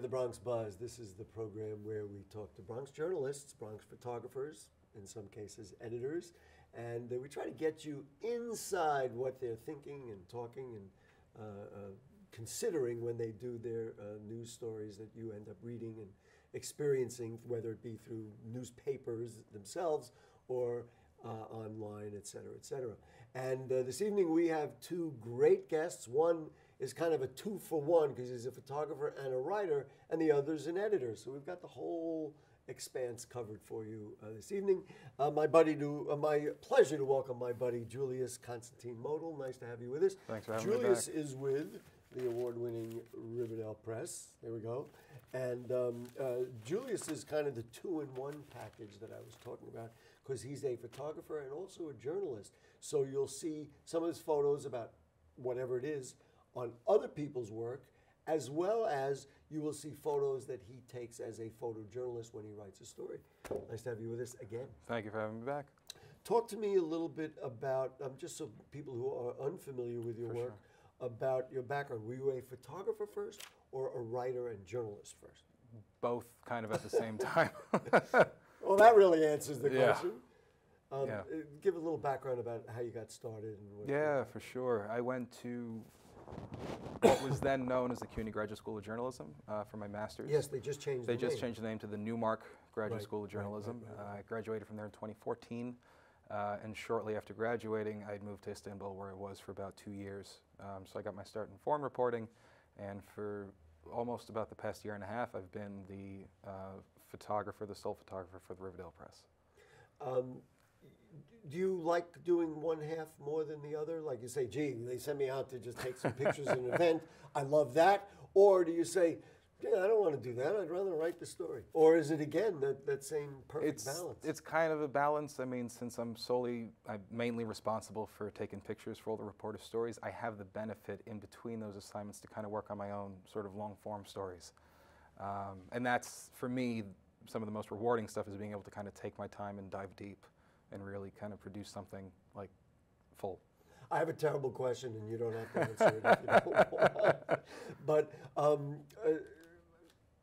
The Bronx Buzz. This is the program where we talk to Bronx journalists, Bronx photographers, in some cases editors, and uh, we try to get you inside what they're thinking and talking and uh, uh, considering when they do their uh, news stories that you end up reading and experiencing, whether it be through newspapers themselves or uh, online, et cetera, et cetera. And uh, this evening we have two great guests. One is kind of a two for one because he's a photographer and a writer, and the other's an editor. So we've got the whole expanse covered for you uh, this evening. Uh, my buddy, to uh, my pleasure to welcome my buddy Julius Constantine Motal. Nice to have you with us. Thanks for having me Julius back. is with the award-winning Riverdale Press. There we go. And um, uh, Julius is kind of the two-in-one package that I was talking about because he's a photographer and also a journalist. So you'll see some of his photos about whatever it is on other people's work, as well as you will see photos that he takes as a photojournalist when he writes a story. Nice to have you with us again. Thank you for having me back. Talk to me a little bit about, um, just so people who are unfamiliar with your For work, about your background. Were you a photographer first or a writer and journalist first? Both kind of at the same time. Well, that really answers the Yeah. question. Um, Yeah. uh, Give a little background about how you got started. And what, yeah, for sure. I went to what was then known as the CUNY Graduate School of Journalism uh, for my master's. Yes, they just changed They the just name. changed the name to the Newmark Graduate Right, School of Journalism. right, right. Uh, I graduated from there in 2014, uh, and shortly after graduating, I'd moved to Istanbul, where I was for about two years. Um, so I got my start in foreign reporting, and for almost about the past year and a half, I've been the uh, photographer, the sole photographer for the Riverdale Press. Um, do you like doing one half more than the other? Like you say, gee, they sent me out to just take some pictures at an event. I love that. Or do you say, yeah, I don't want to do that. I'd rather write the story. Or is it again that, that same perfect it's, balance? It's kind of a balance. I mean, since I'm solely, I'm mainly responsible for taking pictures for all the reporter stories, I have the benefit in between those assignments to kind of work on my own sort of long form stories. Um, and that's, for me, some of the most rewarding stuff is being able to kind of take my time and dive deep and really kind of produce something like full. I have a terrible question, and you don't have to answer it if you don't want. But um, uh,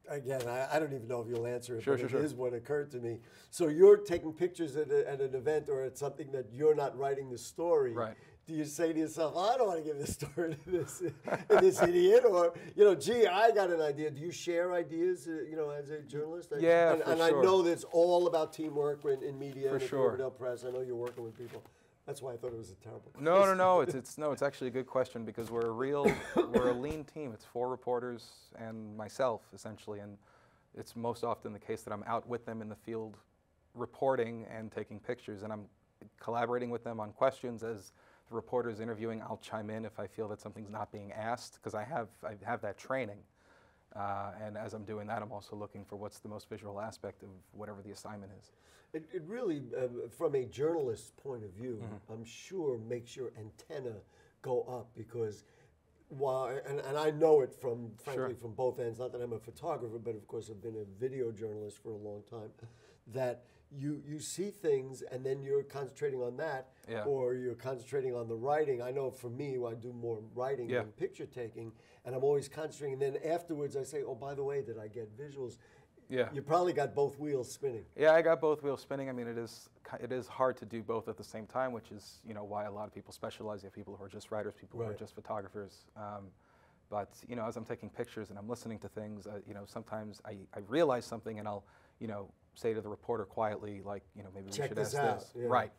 again, I, I don't even know if you'll answer it, Sure, but sure, it is sure. what occurred to me. So you're taking pictures at, a, at an event or at something that you're not writing the story. Right. Do you say to yourself, I don't want to give this story to this, to this idiot? Or, you know, gee, I got an idea. Do you share ideas, uh, you know, as a journalist? Yeah, And, for and I know that it's all about teamwork in, in media For and at the Press. I know you're working with people. That's why I thought it was a terrible question. No, no, no. It's, it's no. It's actually a good question because we're a real, we're a lean team. It's four reporters and myself essentially, and it's most often the case that I'm out with them in the field, reporting and taking pictures, and I'm collaborating with them on questions as reporter's interviewing. I'll chime in if I feel that something's not being asked because I have I have that training. Uh, and as I'm doing that, I'm also looking for what's the most visual aspect of whatever the assignment is. It, it really, um, from a journalist's point of view, Mm-hmm. I'm sure makes your antenna go up because while, and, and I know it from, frankly, Sure. from both ends, not that I'm a photographer, but of course I've been a video journalist for a long time, that you, you see things and then you're concentrating on that Yeah. or you're concentrating on the writing. I know for me, I do more writing Yeah. than picture taking and I'm always concentrating. And then afterwards I say, oh, by the way, did I get visuals? Yeah. You probably got both wheels spinning. Yeah, I got both wheels spinning. I mean, it is it is hard to do both at the same time, which is you know why a lot of people specialize. You have people who are just writers, people who are just photographers. Um, but you know, as I'm taking pictures and I'm listening to things, uh, you know, sometimes I, I realize something and I'll you know say to the reporter quietly, like you know maybe we Check should this ask out, this. yeah. Right.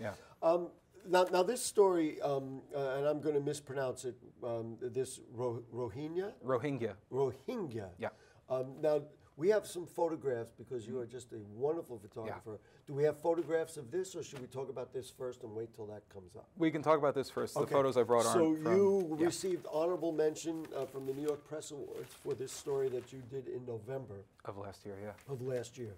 Yeah. Um, now, now this story, um, uh, and I'm going to mispronounce it. Um, this Ro- Rohingya, Rohingya. Rohingya. Yeah. Um, now, We have some photographs because you are just a wonderful photographer. Do we have photographs of this, or should we talk about this first and wait till that comes up? We can talk about this first. The photos I brought So from. you yeah. received honorable mention uh, from the New York Press Awards for this story that you did in November of last year, yeah. of last year.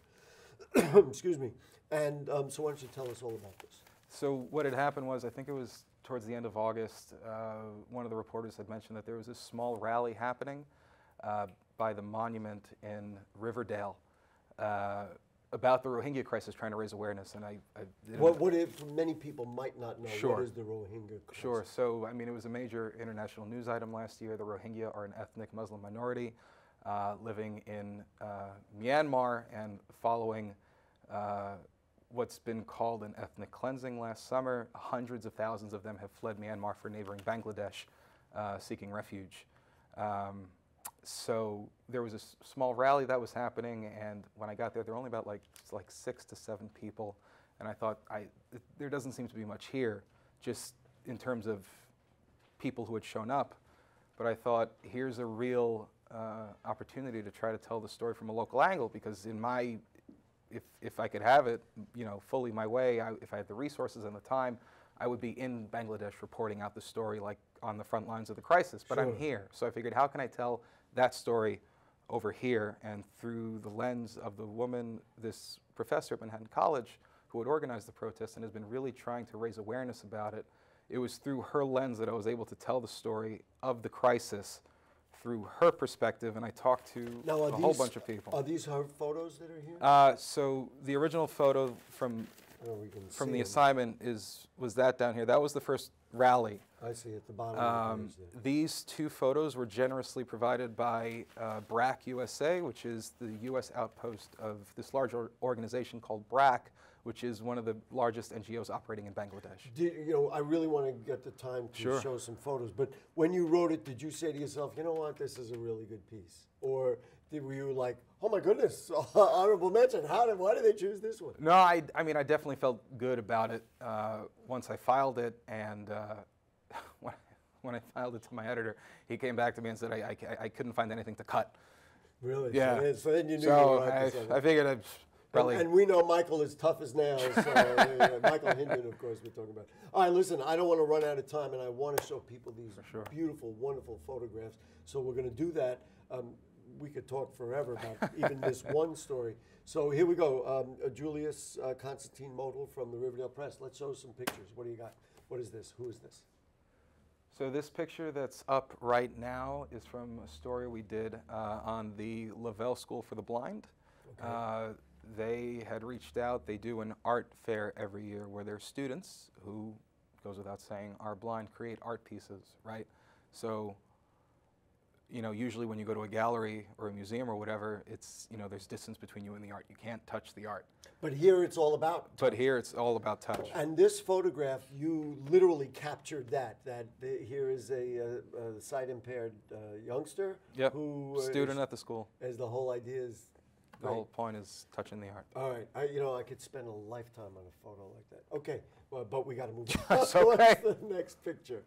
Excuse me. And um, so why don't you tell us all about this? So what had happened was, I think it was towards the end of August, uh, one of the reporters had mentioned that there was this small rally happening uh, by the monument in Riverdale uh, about the Rohingya crisis, trying to raise awareness. And I, I didn't- What, what if many people might not know Sure. what is the Rohingya crisis? Sure. So, I mean, it was a major international news item last year. The Rohingya are an ethnic Muslim minority living in uh, Myanmar and following uh, what's been called an ethnic cleansing last summer. Hundreds of thousands of them have fled Myanmar for neighboring Bangladesh uh, seeking refuge. Um, so there was a small rally that was happening, and when I got there, there were only about like like six to seven people, and I thought, I th- there doesn't seem to be much here, just in terms of people who had shown up. But I thought, here's a real uh, opportunity to try to tell the story from a local angle, because in my if, if I could have it, you know, fully my way, I, if I had the resources and the time, I would be in Bangladesh reporting out the story like on the front lines of the crisis. But Sure. I'm here, so I figured, how can I tell that story over here and through the lens of the woman, this professor at Manhattan College, who had organized the protest and has been really trying to raise awareness about it. It was through her lens that I was able to tell the story of the crisis through her perspective, and I talked to Now, a are whole bunch of people. Are these her photos that are here? Uh, so the original photo from I don't know if we can from the assignment is was that down here. That was the first rally. I see at the bottom Um, of the these two photos were generously provided by uh, BRAC USA, which is the U.S. outpost of this large or- organization called BRAC, which is one of the largest NGOs operating in Bangladesh. Did, you know, I really want to get the time to Sure. show some photos, but when you wrote it, did you say to yourself, you know what, this is a really good piece? Or did, were you like, oh my goodness, honorable mention, how did, why did they choose this one? No, I, I mean, I definitely felt good about it uh, once I filed it, and uh, when, when I filed it to my editor, he came back to me and said I, I, I couldn't find anything to cut. Really? Yeah. So then, you knew you So onto I. I figured I'd probably. And, and we know Michael is tough as nails. So, uh, Michael Hinman, of course, we're talking about. All right, listen, I don't want to run out of time, and I want to show people these sure. beautiful, wonderful photographs. So we're going to do that. Um, we could talk forever about even this one story. So here we go. Um, uh, Julius uh, Constantine Motal from the Riverdale Press. Let's show some pictures. What do you got? What is this? Who is this? So this picture that's up right now is from a story we did uh, on the Lavelle School for the Blind. Okay. Uh, they had reached out. They do an art fair every year where their students, who goes without saying, are blind, create art pieces, right? So, you know, usually when you go to a gallery or a museum or whatever, it's you know, there's distance between you and the art. You can't touch the art. But here it's all about But here it's all about touch. And this photograph, you literally captured that. That here is a, uh uh sight impaired uh, youngster Yep. who uh, Student is- at the school. as the whole idea is. The Right. whole point is touching the art. All right, I, you know I could spend a lifetime on a photo like that. Okay, well, but we got to move on. That's okay. What's the next picture?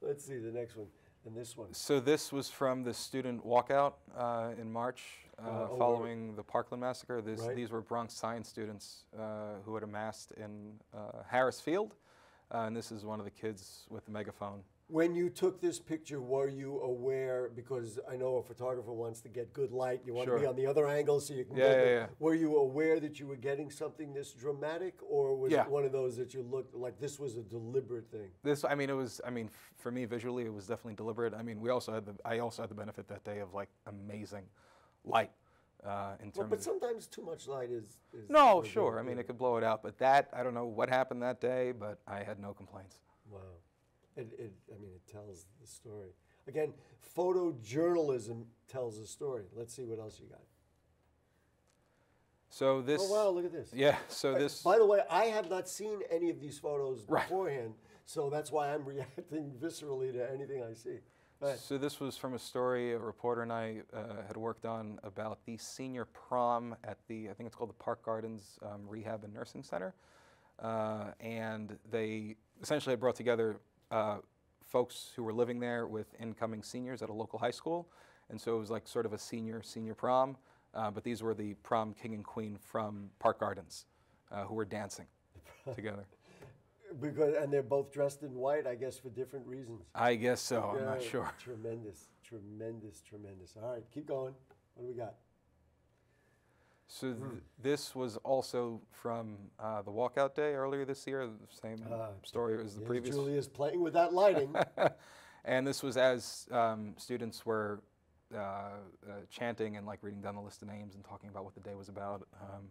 Let's see the next one and this one. So this was from the student walkout uh, in March uh, Uh, over- following the Parkland massacre. This, Right. These were Bronx science students uh, who had amassed in uh, Harris Field, uh, and this is one of the kids with the megaphone. When you took this picture, were you aware? Because I know a photographer wants to get good light. You want to be on the other angle so you can. Yeah, get yeah, yeah. Were you aware that you were getting something this dramatic, or was Yeah. it one of those that you looked like this was a deliberate thing? This, I mean, it was. I mean, f- for me visually, it was definitely deliberate. I mean, we also had the. I also had the benefit that day of like amazing light uh, in Well, but sometimes too much light is. is No, sure. I mean, it could blow it out, but that I don't know what happened that day, but I had no complaints. Wow. It, it, I mean, it tells the story. Again, photojournalism tells a story. Let's see what else you got. So this. oh, wow, look at this. Yeah. So Uh, this. By the way, I have not seen any of these photos Right. beforehand, so that's why I'm reacting viscerally to anything I see. So this was from a story a reporter and I uh, had worked on about the senior prom at the I think it's called the Park Gardens um, Rehab and Nursing Center, uh, and they essentially had brought together uh, folks who were living there with incoming seniors at a local high school, and so it was like sort of a senior senior prom. Uh, but these were the prom king and queen from Park Gardens uh, who were dancing together. Because and they're both dressed in white, I guess, for different reasons. I guess so. I'm not sure. Tremendous, tremendous, tremendous. All right, keep going. What do we got? So th- this was also from uh, the walkout day earlier this year. The same Ah, story as the previous. Julia's playing with that lighting. and this was as um, students were uh, uh, chanting and like reading down the list of names and talking about what the day was about, um,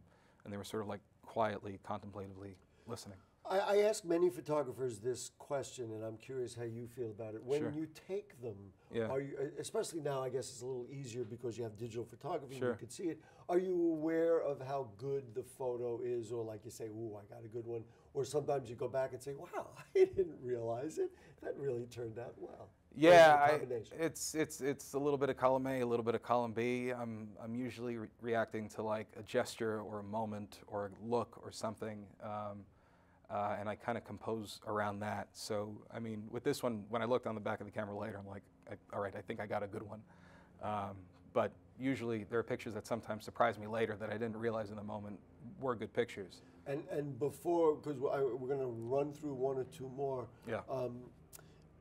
and they were sort of like quietly, contemplatively listening. I, I ask many photographers this question, and I'm curious how you feel about it. When Sure. you take them, Yeah. are you, especially now, I guess it's a little easier because you have digital photography and you can see it. Are you aware of how good the photo is, or like you say, "Ooh, I got a good one," or sometimes you go back and say, "Wow, I didn't realize it. That really turned out well." Or is it a Yeah, I, it's it's it's a little bit of column A, a little bit of column B. I'm I'm usually re- reacting to like a gesture or a moment or a look or something, um, uh, and I kind of compose around that. So I mean, with this one, when I looked on the back of the camera later, I'm like, I, all right, I think I got a good one. Um, but usually there are pictures that sometimes surprise me later that I didn't realize in the moment were good pictures. And and before, because we're going to run through one or two more. Yeah. Um,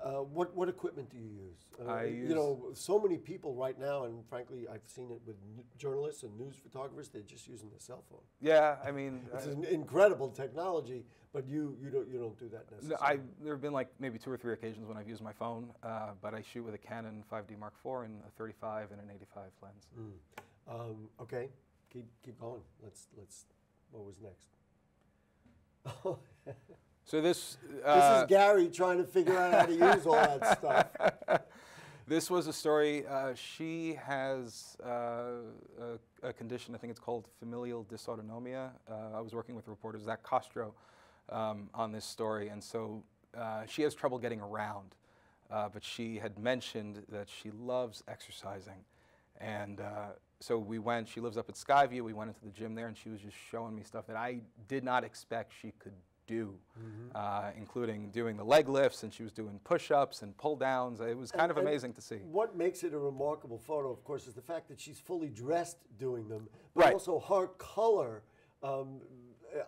uh, what what equipment do you use? Uh, I you know, so many people right now, and frankly, I've seen it with n- journalists and news photographers. They're just using their cell phone. Yeah, I mean, It's I- an incredible technology, but you you don't you don't do that No, necessarily. I there have been like maybe two or three occasions when I've used my phone, uh, but I shoot with a Canon 5D Mark IV and a 35 and an 85 lens. Um, okay, keep keep going. Let's let's. What was next? this So this uh, is Gary trying to figure out how to use all that stuff. this was a story. Uh, she has uh, a, a condition. I think it's called familial dysautonomia. Uh, I was working with reporter Zach Costro um, on this story, and so uh, she has trouble getting around. Uh, but she had mentioned that she loves exercising, and uh, so we went. She lives up at Skyview. We went into the gym there, and she was just showing me stuff that I did not expect she could do, uh, including doing the leg lifts, and she was doing push-ups and pull-downs. It was kind And- of amazing to see. What makes it a remarkable photo, of course, is the fact that she's fully dressed doing them, but Right. also her color. Um,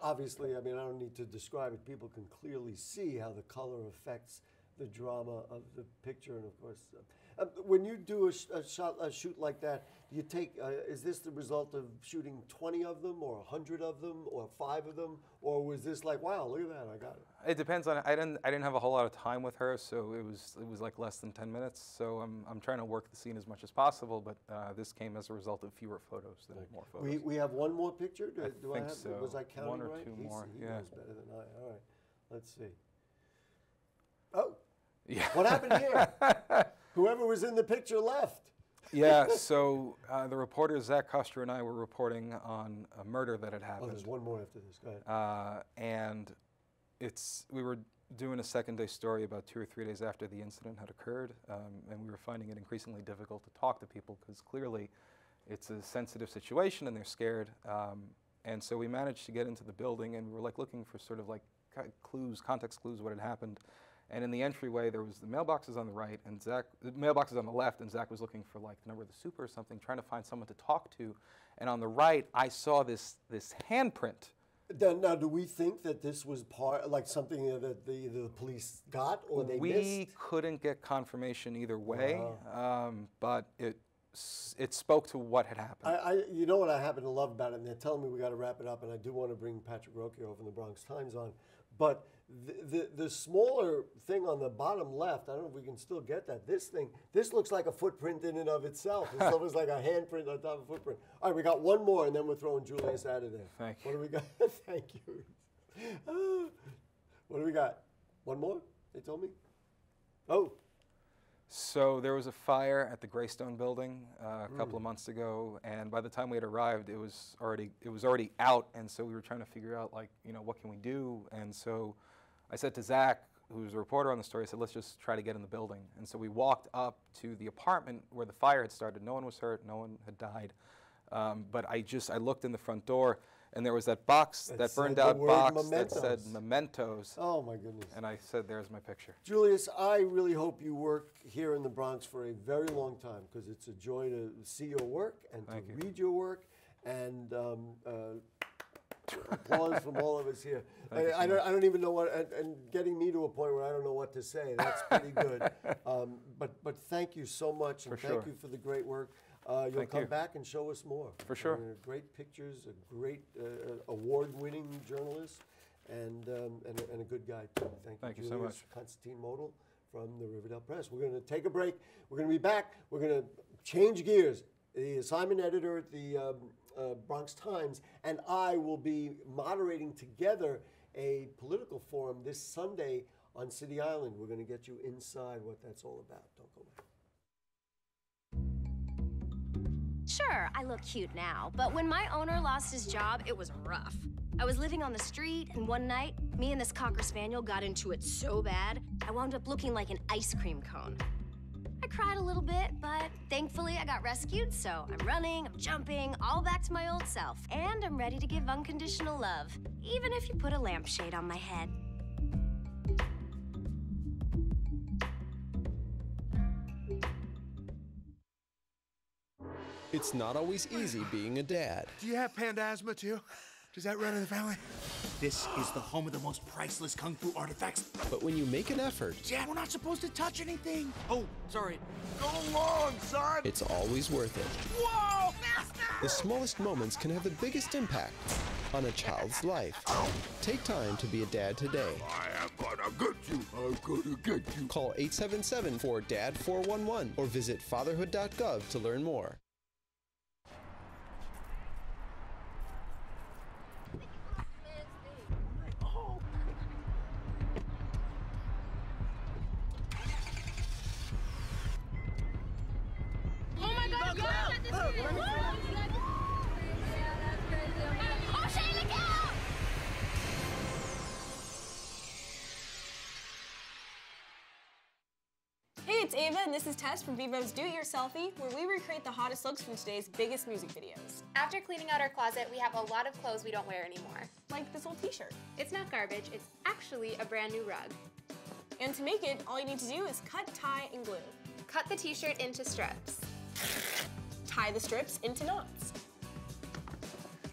obviously, I mean, I don't need to describe it. People can clearly see how the color affects the drama of the picture, and of course, uh, uh, when you do a, sh- a shot, a shoot like that, you take. Uh, is this the result of shooting twenty of them, or hundred of them, or five of them, or was this like, wow, look at that, I got it? It depends on. I didn't. I didn't have a whole lot of time with her, so it was. It was like less than ten minutes. So I'm. I'm trying to work the scene as much as possible, but uh, this came as a result of fewer photos than more photos. We, we have one more picture. Do I do think have? so. Was I counting One or right? two He's- more, He yeah. knows better than I. All right, let's see. Yeah. what happened here? Whoever was in the picture left. yeah. So uh, the reporter Zach Coster and I were reporting on a murder that had happened. Oh, there's one more after this. Go ahead. Uh, and it's we were doing a second day story about two or three days after the incident had occurred, um, and we were finding it increasingly difficult to talk to people because clearly it's a sensitive situation and they're scared. Um, and so we managed to get into the building, and we were like looking for sort of like clues, context clues, what had happened. And in the entryway, there was the mailboxes on the right, and Zach, the mailboxes on the left, and Zach was looking for like the number of the super or something, trying to find someone to talk to. And on the right, I saw this this handprint. Now, do we think that this was part, like something that the, the police got or they we missed? couldn't get confirmation either way, um, but it it spoke to what had happened. I, I, you know what I happen to love about it, and they're telling me we got to wrap it up, and I do want to bring Patrick Rocchio from the Bronx Times on, but the, the the smaller thing on the bottom left, I don't know if we can still get that. This thing, this looks like a footprint in and of itself. It's almost like a handprint on top of a footprint. All right, we got one more, and then we're throwing Julius out of there. Thank you. What do we got? Thank you. What do we got? One more? They told me. Oh, so there was a fire at the Greystone building uh, a Hmm. couple of months ago, and by the time we had arrived, it was already it was already out, and so we were trying to figure out like you know what can we do, and so I said to Zach, who's a reporter on the story, I said let's just try to get in the building, and so we walked up to the apartment where the fire had started. No one was hurt, no one had died, um, but I just I looked in the front door. and there was that box, That that, burned out box that said mementos. mementos. Oh my goodness. And I said, there's my picture. Julius, I really hope you work here in the Bronx for a very long time because it's a joy to see your work and Thank to you. read your work. And um, uh, applause from all of us here. You I, I, don't. I don't even know what, and, and getting me to a point where I don't know what to say. That's pretty good. um, but but thank you so much, and For thank sure. you for the great work. Uh, you'll Thank come you. back and show us more. For sure. I mean, great pictures, a great uh, award-winning journalist, and, um, and, a, and a good guy too. Thank, Thank you so much. Constantine Motal from the Riverdale Press. We're going to take a break. We're going to be back. We're going to change gears. The assignment editor at the um, uh, Bronx Times and I will be moderating together a political forum this Sunday on City Island. We're going to get you inside what that's all about. Don't go away. Sure, I look cute now, but when my owner lost his job, it was rough. I was living on the street, and one night, me and this Cocker Spaniel got into it so bad, I wound up looking like an ice cream cone. I cried a little bit, but thankfully I got rescued, so I'm running, I'm jumping, all back to my old self. And I'm ready to give unconditional love, even if you put a lampshade on my head. It's not always easy being a dad. Do you have panda asthma too? Does that run in the family? This is the home of the most priceless kung fu artifacts. But when you make an effort, Dad, we're not supposed to touch anything. Oh, sorry. Go along, son. it's always worth it. Whoa, master! The smallest moments can have the biggest impact on a child's life. Take time to be a dad today. I am gonna get you. I'm gonna get you. Call 877 4 DAD 411 or visit fatherhood.gov to learn more. This is Tess from Vivo's Do It Yourselfie, where we recreate the hottest looks from today's biggest music videos. After cleaning out our closet, we have a lot of clothes we don't wear anymore. Like this old t shirt. It's not garbage, it's actually a brand new rug. And to make it, all you need to do is cut, tie, and glue. Cut the t-shirt into strips Tie the strips into knots.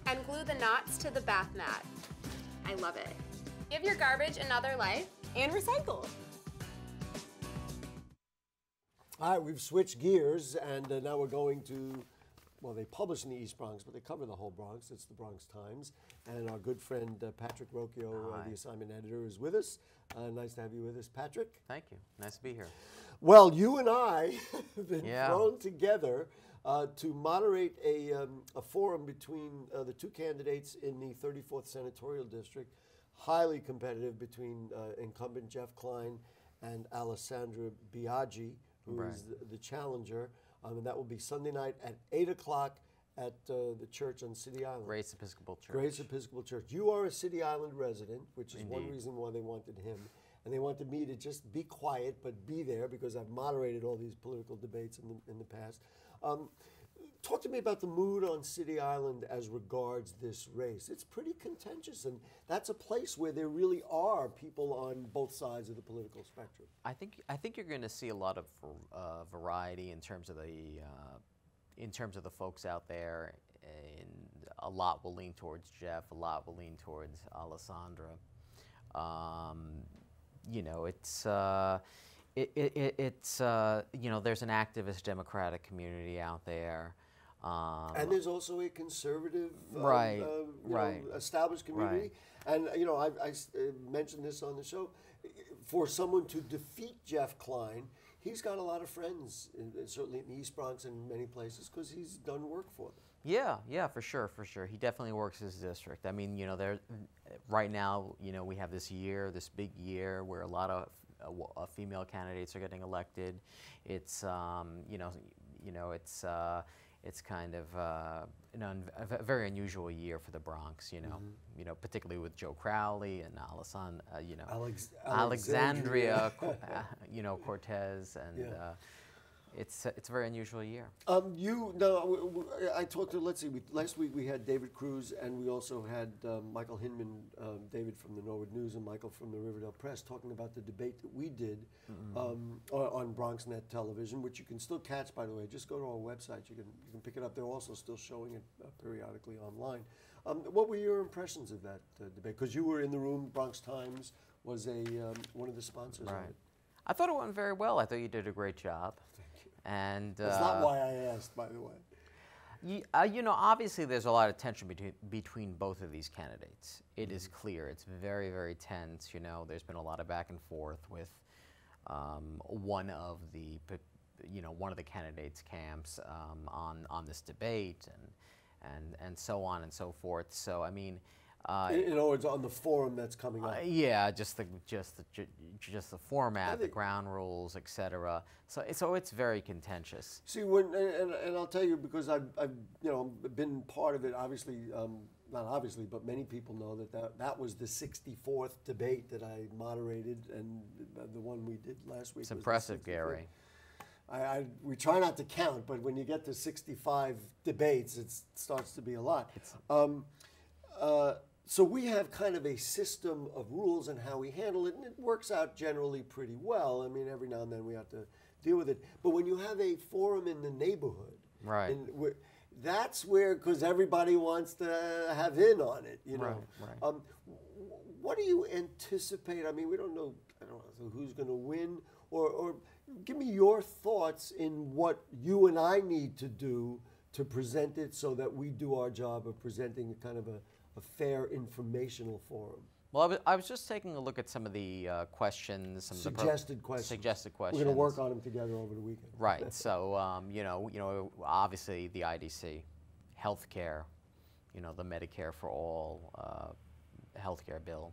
and glue the knots to the bath mat. I love it. Give your garbage another life. And recycle. All right, we've switched gears, and uh, now we're going to. Well, they publish in the East Bronx, but they cover the whole Bronx. It's the Bronx Times, and our good friend uh, Patrick Rocchio, uh, the assignment editor, is with us. Uh, nice to have you with us, Patrick. Thank you. Nice to be here. Well, you and I have been Yeah. thrown together uh, to moderate a, um, a forum between uh, the two candidates in the 34th Senatorial District, highly competitive between uh, incumbent Jeff Klein and Alessandra Biaggi, who is Right. the, the challenger. Um, and that will be Sunday night at 8 o'clock at uh, the church on City Island. Grace Episcopal Church. Grace Episcopal Church. You are a City Island resident, which is one reason why they wanted him. And they wanted me to just be quiet but be there because I've moderated all these political debates in the, in the past. Um, talk to me about the mood on City Island as regards this race. It's pretty contentious, and that's a place where there really are people on both sides of the political spectrum. I think I think you're going to see a lot of uh, variety in terms of the uh, in terms of the folks out there, and a lot will lean towards Jeff. A lot will lean towards Alessandra. Um, you know, it's. Uh, it, it, it, it's uh, you know there's an activist democratic community out there um, And there's also a conservative, um, Right, uh, right, know, established community. And you know, I, uh, mentioned this on the show. For someone to defeat Jeff Klein, he's got a lot of friends, certainly in the East Bronx and many places, because he's done work for them. Yeah, yeah, for sure, for sure. He definitely works his district. I mean, you know, there right now, you know, we have this year, this big year where a lot of uh, uh, female candidates are getting elected. It's, um, you know, you know, it's. Uh, it's kind of uh, a very unusual year for the Bronx, you know, you know, particularly with Joe Crowley and Alessandra, uh, you know, Alex- Alexandria, Alexandria. Uh, you know, Cortez, and Yeah. Uh, it's it's a very unusual year. Um, you no, I talked to. Let's see. We, last week we had David Cruz, and we also had um, Michael Hinman, um, David from the Norwood News, and Michael from the Riverdale Press, talking about the debate that we did um, o- on BronxNet Television, which you can still catch. By the way, just go to our website. You can you can pick it up. They're also still showing it uh, periodically online. Um, what were your impressions of that uh, debate? Because you were in the room. Bronx Times was a um, one of the sponsors of Right. it. I thought it went very well. I thought you did a great job. And That's uh, not why I asked, by the way. You, uh, you know, obviously, there's a lot of tension between between both of these candidates. It is clear. It's very, very tense. You know, there's been a lot of back and forth with um, one of the, you know, one of the candidates' camps um, on on this debate, and and and so on and so forth. So, I mean. Uh, In, in other words, on the forum that's coming up. uh, yeah, just the just the just the format, the ground rules, etc. So so it's very contentious. See, when and, and, I'll tell you because I've, I've you know been part of it. Obviously, um, not obviously, but many people know that, that that was the 64th debate that I moderated, and the- one we did last week. It's impressive, Gary. I, I we try not to count, but when you get to 65 debates, it starts to be a lot. Um, uh, so we have kind of a system of rules and how we handle it, and it works out generally pretty well. I mean, every now and then we have to deal with it. But when you have a forum in the neighborhood, Right. and that's where because everybody wants to have in on it, you know. Right, right. Um, what do you anticipate? I mean, we don't know. I don't know who's going to win, or, or give me your thoughts in what you and I need to do to present it so that we do our job of presenting a kind of a, a fair informational forum. Well, I was, I was just taking a look at some of the uh, questions, some of the pro- Suggested questions. We're going to work on them together over the weekend. Right. so, um, you know, you know, obviously the IDC, healthcare, you know, the Medicare for all uh, healthcare bill,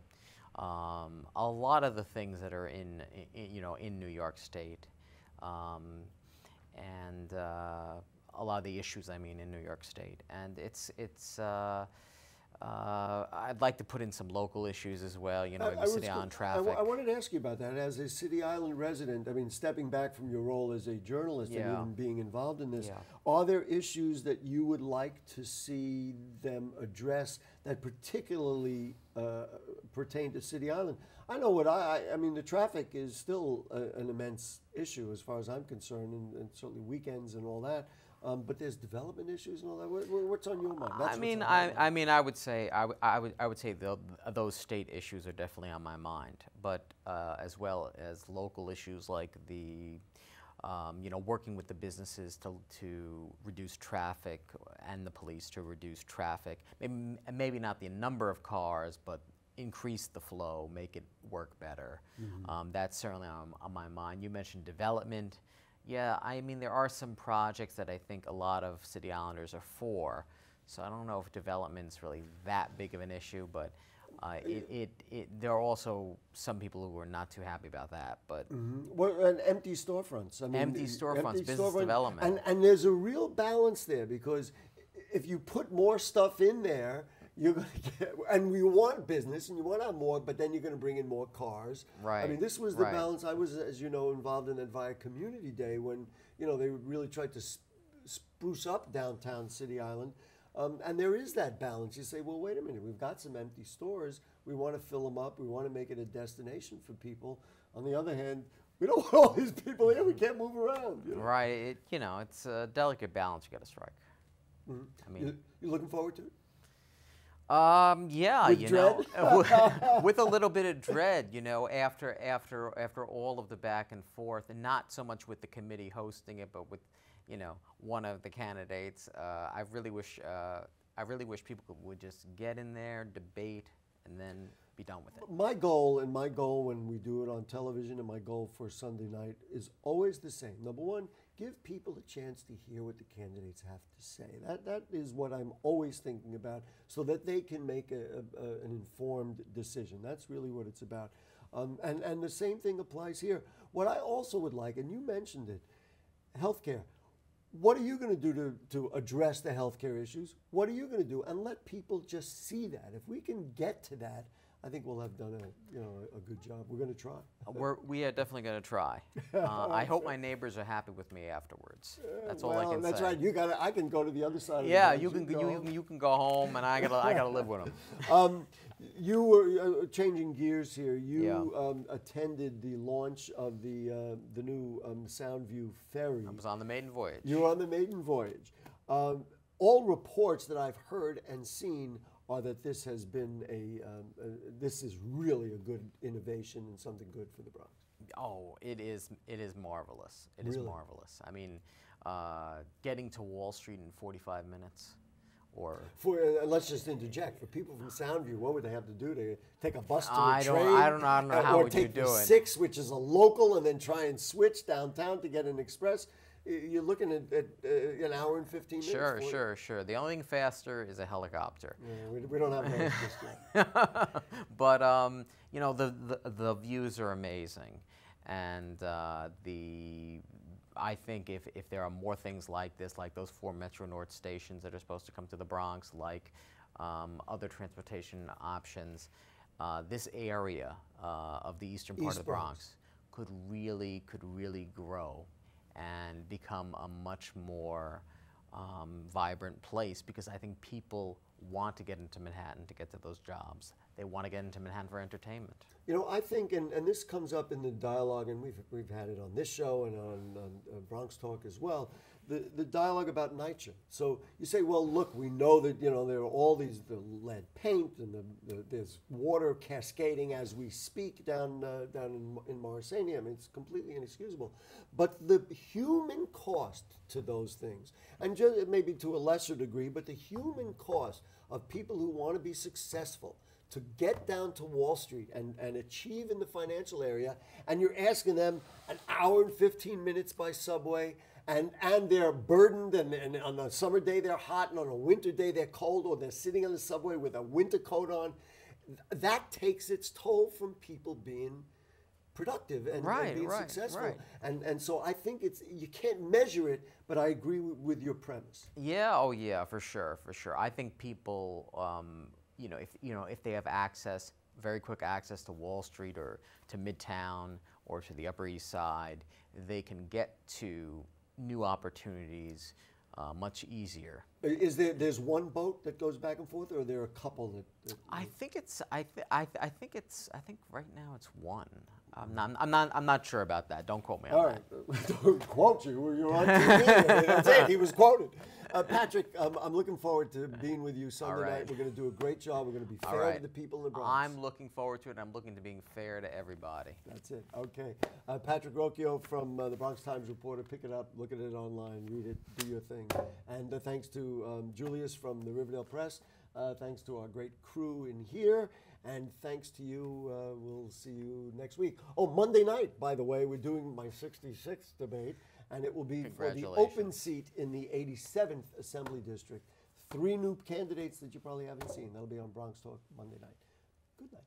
um, a lot of the things that are in, i i- you know, in New York State, um, and uh, a lot of the issues, I mean, in New York State, and it's it's. Uh, uh, I'd like to put in some local issues as well, you know, I- I was City Island I traffic. wa- I, wanted to ask you about that. As a City Island resident, I mean, stepping back from your role as a journalist and even being involved in this, Yeah. are there issues that you would like to see them address that particularly uh, pertain to City Island? I know what I, I, I mean, the traffic is still a, an immense issue as far as I'm concerned, and, and certainly weekends and all that. Um, but there's development issues and all that. What, what- what's on your mind? That's I mean, I. I mean, I would say, I, w- I would, I would say tho- those state issues are definitely on my mind, but uh, as well as local issues like the, um, you know, working with the businesses to, to reduce traffic and the police to reduce traffic. Maybe, maybe not the number of cars, but increase the flow, make it work better. Um, that's certainly on, on my mind. You mentioned development. Yeah, I mean, there are some projects that I think a lot of City Islanders are for. So I don't know if development's really that big of an issue, but uh, it, it, it, there are also some people who are not too happy about that. But Mhm. Well, and empty storefronts. I mean, Empty storefronts, business storefront- development. and and there's a real balance there because if you put more stuff in there, you're going to get, and we want business and you want to have more, but then you're going to bring in more cars. Right. I mean, this was the right. balance. I was, as you know, involved in that via Community Day when you know they really tried to sp- spruce up downtown City Island. Um, and there is that balance. You say, well, wait a minute, we've got some empty stores. We want to fill them up. We want to make it a destination for people. On the other hand, we don't want all these people here. We can't move around. You know? right, it, you know, it's a delicate balance you got to strike. Mhm. I mean, you, you looking forward to it? Um, yeah, With you dread? know, with a little bit of dread, you know, after after after all of the back and forth, and not so much with the committee hosting it, but with, you know, one of the candidates. Uh, I really wish uh, I really wish people could, would just get in there, debate, and then be done with it. My goal and my goal when we do it on television and my goal for Sunday night is always the same. Number one, give people a chance to hear what the candidates have to say. That that is what I'm always thinking about, so that they can make a, a, an informed decision. That's really what it's about. Um, and and the same thing applies here. What I also would like, and you mentioned it, healthcare. What are you going to do to, to address the healthcare issues? What are you going to do? And let people just see that. If we can get to that, I think we'll have done a you know a, good job. We're going to try. We're, we are definitely going to try. Uh, I hope my neighbors are happy with me afterwards. That's all I can that's say. That's right. You got. I can go to the other side. of Yeah, the you can, go you, you can go home, and I gotta I gotta live with them. Um, you were uh, changing gears here. You Yeah. um, attended the launch of the uh, the new um, Soundview ferry. I was on the maiden voyage. You were on the maiden voyage. Um, all reports that I've heard and seen are that this has been a, um, uh, this is really a good innovation and something good for the Bronx. Oh, it is it is marvelous. It is Really? marvelous. I mean, uh, getting to Wall Street in 45 minutes, or For uh, let's just interject for people from Soundview, what would they have to do to take a bus to a I don't- train? I don't know- I don't know how would you do it. six, which is a local, and then try and switch downtown to get an express. You're looking at, at uh, an hour and fifteen minutes. sure, sure, sure. The only thing faster is a helicopter. Yeah, we, we don't have those just yet. but um, you know the, the the views are amazing, and uh, the I think if, if there are more things like this, like those four Metro North stations that are supposed to come to the Bronx, like um, other transportation options, uh, this area uh, of the eastern part East of the Bronx. Bronx could really could really grow and become a much more um, vibrant place because I think people want to get into Manhattan to get to those jobs. They want to get into Manhattan for entertainment. You know, I think, and, and this comes up in the dialogue, and we've, we've had it on this show and on, on uh, Bronx Talk as well, the, the dialogue about NYCHA. So you say, well, look, we know that, you know, there are all these, the lead paint and the, the, there's water cascading as we speak down, uh, down in, in. I mean, it's completely inexcusable. But the human cost to those things, and just maybe to a lesser degree, but the human cost of people who want to be successful, to get down to Wall Street and, and achieve in the financial area, and you're asking them an hour and 15 minutes by subway, and, and they're burdened, and, and on a summer day they're hot, and on a winter day they're cold, or they're sitting on the subway with a winter coat on. That takes its toll from people being productive and, and being right, successful. right. And, and so I think it's you can't measure it, but I agree with, with your premise. Yeah, oh yeah, for sure, for sure. I think people, um, you know, if you know if they have access, very quick access to Wall Street or to Midtown or to the Upper East Side, they can get to new opportunities uh, much easier. Is there there's one boat that goes back and forth, or are there a couple that? that I think it's. I, th- I, th- I think it's. I think right now it's one. I'm not. I'm not. I'm not sure about that. Don't quote me on All that. right, don't quote you. You're on TV. That's it. He was quoted. Uh, Patrick, um, I'm looking forward to being with you Sunday right. night. We're going to do a great job. We're going to be fair right. to the people in the Bronx. I'm looking forward to it. and I'm looking to being fair to everybody. That's it. Okay. Uh, Patrick Rocchio from uh, the Bronx Times Reporter. Pick it up, look at it online, read it, do your thing. And uh, thanks to um, Julius from the Riverdale Press. Uh, thanks to our great crew in here. And thanks to you. Uh, we'll see you next week. Oh, Monday night, by the way, we're doing my 66th debate. And it will be for the open seat in the 87th Assembly District. Three new candidates that you probably haven't seen. That'll be on Bronx Talk Monday night. Good night.